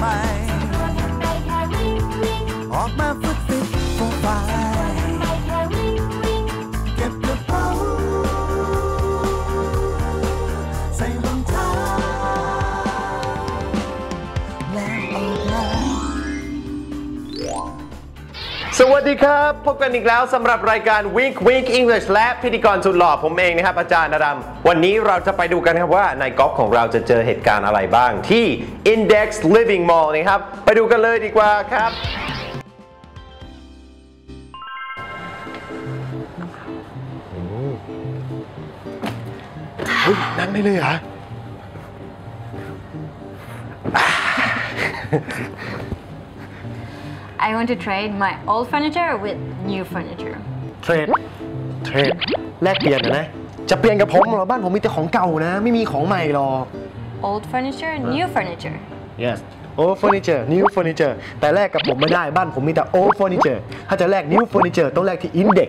ใหม่ ออกมาฝึกฟิตฟูไฟเก็บกระเป๋าใส่รองเท้า สวัสดีครับ พบกันอีกแล้วสำหรับรายการ Wink Wink English และพิธีกรสุดหล่อผมเองนะครับ อาจารย์นรัมวันนี้เราจะไปดูกันครับว่าในกอล์ฟของเราจะเจอเหตุการณ์อะไรบ้างที่ Index Living Mall นะครับ ไปดูกันเลยดีกว่าครับ เฮ้ย นั่งได้เลยเหรอ I want to trade my old furniture with new furniture. เทรดเทรดแลกเปลี่ยนนะนะ จะเปลี่ยนกับผมเหรอบ้านผมมีแต่ของเก่านะ ไม่มีของใหม่หรอก Old furniture, new furniture. yes old furniture new furniture แต่แลกกับผมไม่ได้บ้านผมมีแต่ old furniture ถ้าจะแลก new furniture ต้องแลกที่ index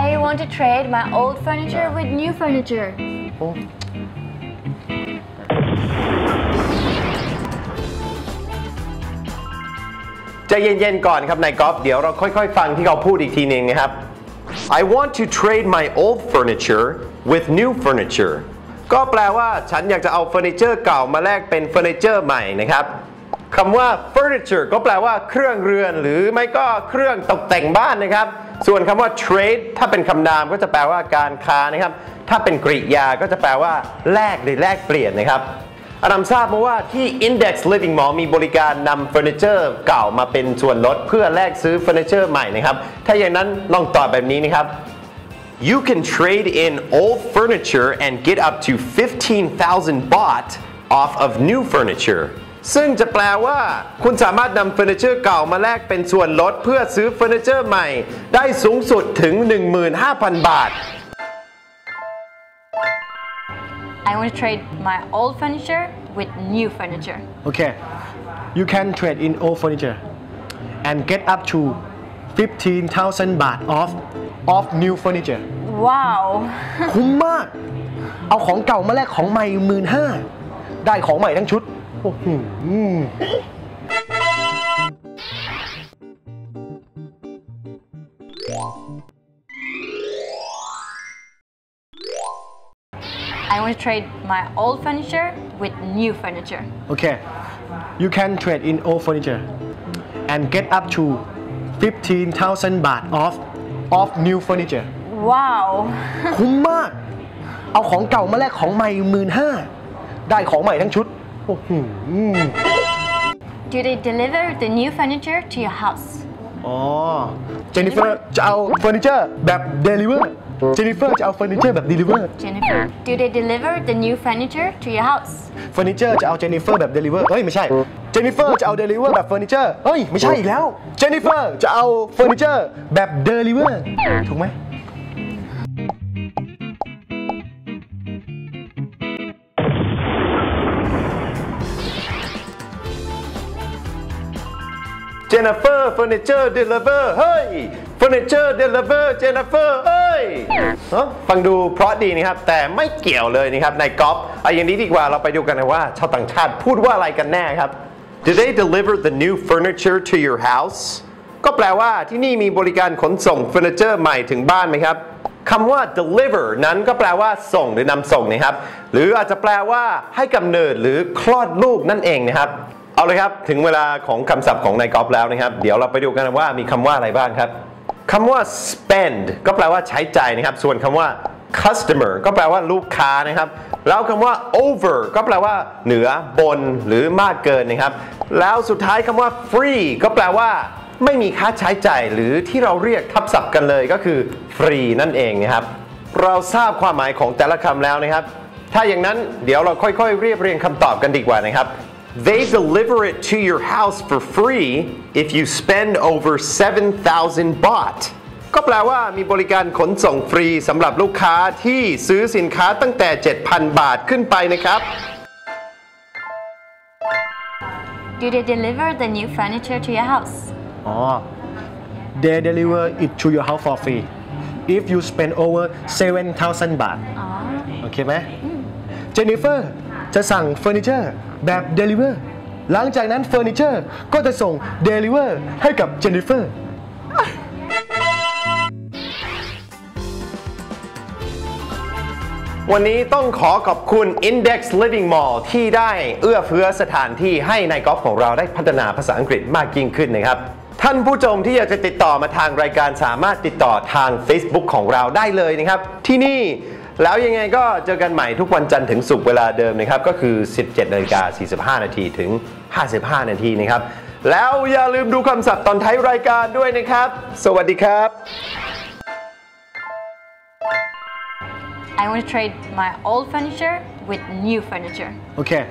I want to trade my old furniture with new furniture. โอ้ ใจเย็นๆก่อนครับนายกอล์ฟเดี๋ยวเราค่อยๆ ฟังที่เขาพูดอีกทีหนึงนะครับ I want to trade my old furniture with new furniture ก็แปลว่าฉันอยากจะเอาเฟอร์นิเจอร์เก่ามาแลกเป็นเฟอร์นิเจอร์ใหม่นะครับคำว่า furniture ก็แปลว่าเครื่องเรือน หรือไม่ก็เครื่องตกแต่งบ้านนะครับ ส่วนคำว่า trade ถ้าเป็นคำนามก็จะแปลว่าการค้านะครับ ถ้าเป็นกริยาก็จะแปลว่า แลกหรือแลกเปลี่ยนนะครับ อดัมทราบมาว่าที่ Index Living Mall มีบริการนำเฟอร์นิเจอร์เก่ามาเป็นส่วนลดเพื่อแลกซื้อเฟอร์นิเจอร์ใหม่นะครับ ถ้าอย่างนั้นลองตอบแบบนี้นะครับ You can trade in old furniture and get up to 15,000 baht off of new furniture ซึ่งจะแปลว่า คุณสามารถนำเฟอร์นิเจอร์เก่ามาแลกเป็นส่วนลดเพื่อซื้อเฟอร์นิเจอร์ใหม่ ได้สูงสุดถึง 15,000 บาท I want to trade my old furniture with new furniture. okay you can trade in old furniture and get up to 15,000 baht off off new furniture Wow. คุ้มมาก เอาของเก่ามาแลกของใหม่หมื่นห้าได้ของใหม่ทั้งชุด โอ้โห I to trade my old furniture with new furniture. okay you can trade in old furniture and get up to 15,000 baht off off new furniture Wow. คุ้มมาก เอาของเก่ามาแลกของใหม่หมื่นห้าได้ของใหม่ทั้งชุด โอ้โห Do they deliver the new furniture to your house? อ๋อ เจนนิเฟอร์จะเอาเฟอร์นิเจอร์แบบเดลิเวอร์ เจนนิเฟอร์จะเอาเฟอร์นิเจอร์แบบ deliver Jennifer, do they deliver the new furniture to your house? เฟอร์นิเจอร์จะเอาเจนนิเฟอร์แบบ deliver เฮ้ยไม่ใช่ เจนนิเฟอร์จะเอา deliver แบบเฟอร์นิเจอร์เฮ้ยไม่ใช่อีกแล้ว เจนนิเฟอร์จะเอาเฟอร์นิเจอร์แบบ deliver ถูกไหมเจนนิเฟอร์เฟอร์นิเจอร์ deliver เฮ้ยเฟอร์นิเจอร์ deliver เจนนิเฟอร์เฮ้ยเอ้าฟังดูเพราะดีนะครับ แต่ไม่เกี่ยวเลยนะครับนายกอล์ฟเอาอย่างนี้ดีกว่าเราไปดูกันนะว่า ชาวต่างชาติพูดว่าอะไรกันแน่ครับ Do they deliver the new furniture to your house ก็แปลว่าที่นี่มีบริการขนส่งเฟอร์นิเจอร์ใหม่ถึงบ้านไหมครับคำว่า deliver นั้นก็แปลว่าส่งหรือนำส่งนะครับ หรืออาจจะแปลว่าให้กำเนิดหรือคลอดลูกนั่นเองนะครับ เอาเลยครับ ถึงเวลาของคำศัพท์ของนายกอล์ฟแล้วนะครับ เดี๋ยวเราไปดูกันว่ามีคำว่าอะไรบ้างครับ คำว่า spend ก็แปลว่าใช้ใจนะครับ ส่วนคำว่า customer ก็แปลว่าลูกค้านะครับ แล้วคำว่า over ก็แปลว่าเหนือบนหรือมากเกินนะครับ แล้วสุดท้ายคำว่า free ก็แปลว่าไม่มีค่าใช้จ่ายหรือที่เราเรียกทับศัพท์กันเลยก็คือฟรีนั่นเองนะครับ เราทราบความหมายของแต่ละคำแล้วนะครับ ถ้าอย่างนั้นเดี๋ยวเราค่อยๆ เรียบเรียงคำตอบกันดีกว่านะครับ They deliver it to your house for free if you spend over 7,000 baht ก็แปลว่ามีบริการขนส่งฟรีสำหรับลูกค้าที่ซื้อสินค้าตั้งแต่ 7,000 บาทขึ้นไปนะครับ Do they deliver the new furniture to your house? อ๋อ they deliver it to your house for free if you spend over 7,000 บาท อ๋อ โอเคไหมเจนนิเฟอร์จะสั่งเฟอร์นิเจอร์ แบบ Deliver หลังจากนั้นเฟอร์นิเจอร์ก็จะส่ง Deliver ให้กับเจนนิเฟอร์วันนี้ต้องขอขอบคุณ Index Living Mall ที่ได้เอื้อเฟื้อสถานที่ให้นายกอล์ฟของเราได้พัฒนาภาษาอังกฤษมากยิ่งขึ้นนะครับ ท่านผู้ชมที่อยากจะติดต่อมาทางรายการสามารถติดต่อทาง Facebook ของเราได้เลยนะครับ ที่นี่ แล้วยังไงก็เจอกันใหม่ทุกวันจันทร์ถึงศุกร์เวลาเดิมนะครับ ก็คือ 17นาฬิกา45 นาทีถึง 55 นาทีนะครับ แล้วอย่าลืมดูคำศัพท์ตอนท้ายรายการด้วยนะครับ สวัสดีครับ I want to trade my old furniture with new furniture. Okay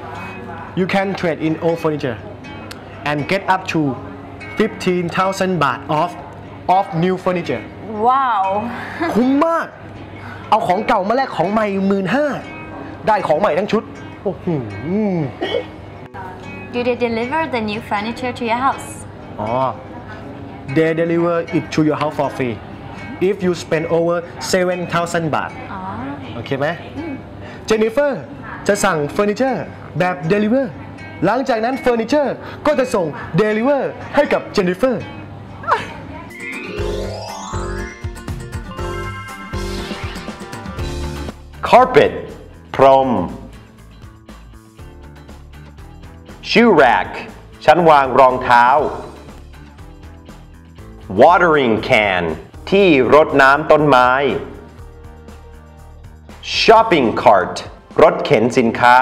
you can trade in old furniture and get up to 15,000 baht off of new furniture Wow. คุ้มมาก เอาของเก่ามาแลกของใหม่หมื่นห้าได้ของใหม่ทั้งชุด โอ้โห Do they deliver the new furniture to your house? อ๋อ they deliver it to your house for free if you spend over 7,000 บาท อ๋อ โอเคไหมเจนนิเฟอร์จะสั่งเฟอร์นิเจอร์แบบ Deliver หลังจากนั้นเฟอร์นิเจอร์ก็จะส่ง Deliver ให้กับเจนนิเฟอร์ carpet พรม shoe rack ชั้นวางรองเท้า watering can ที่รดน้ำต้นไม้ shopping cart รถเข็นสินค้า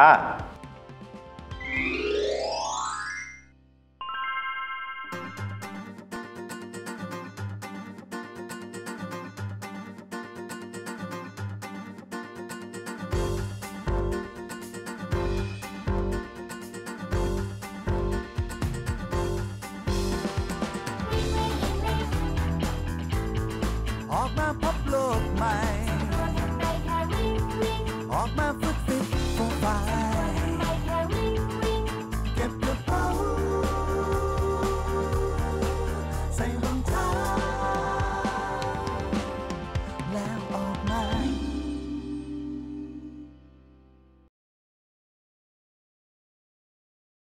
mind.